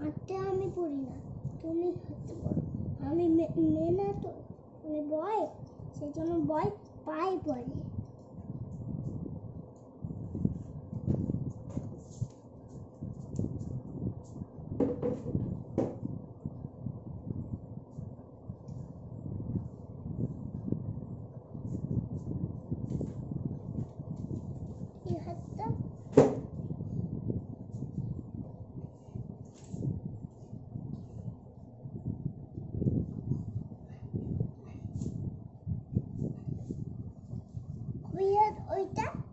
হাতে আমি পড়ি না, তুমি হাতে পড়ো আমি মেয়ে না তো, আমি বয়, সেই জন্য বয় পায়ে পড়ে। 置いた